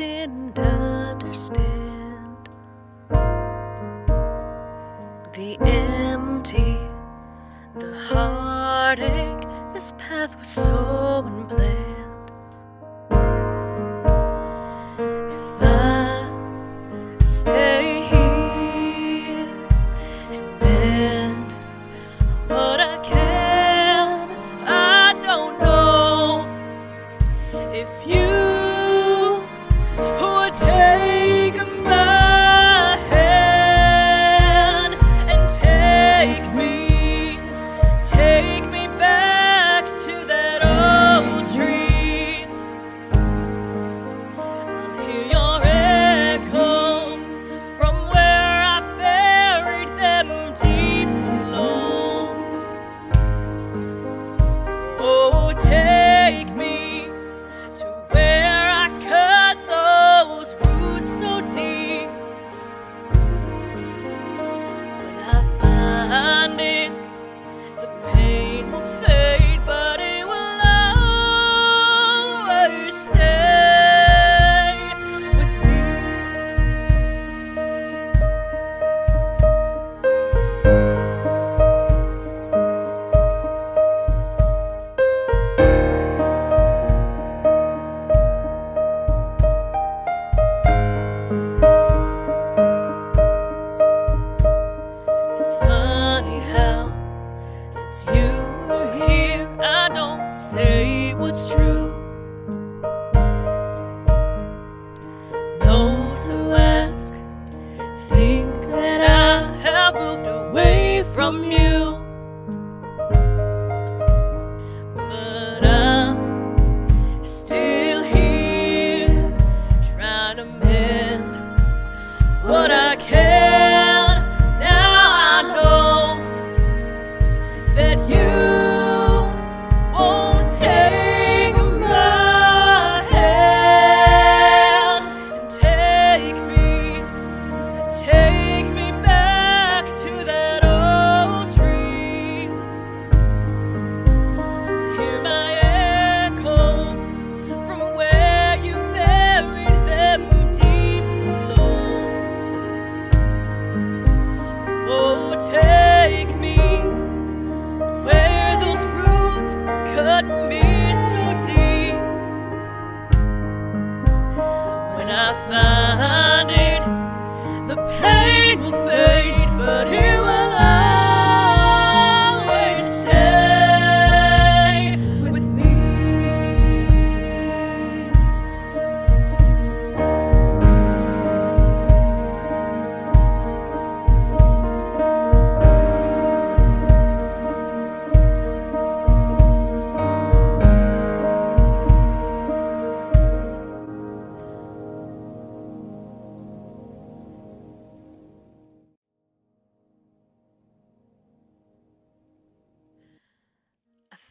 didn't understand the empty, the heartache. This path was so unplanned. If I stay here and mend what I can, I don't know if you. hate will fade, but it.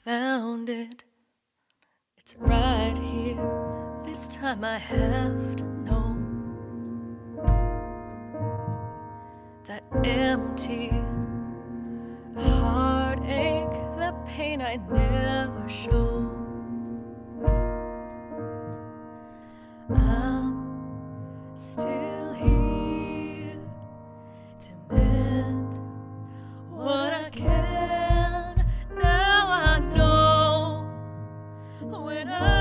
found it. It's right here. This time I have to know that empty heartache, the pain I never showed. it up.